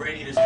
Brady to